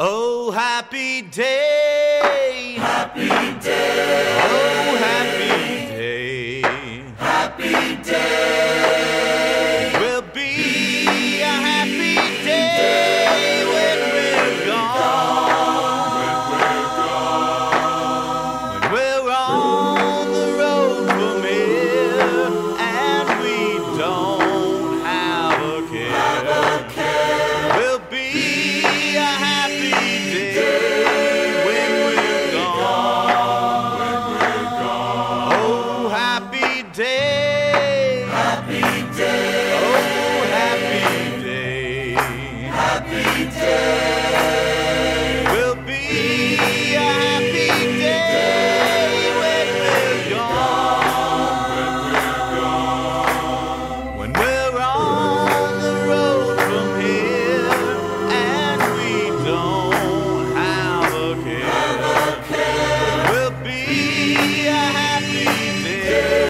Oh, happy day. happy day.